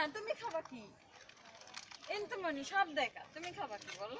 না তুমি খাবা কি? এন তো মনি সব দেখা তুমি খাবা কি বলো?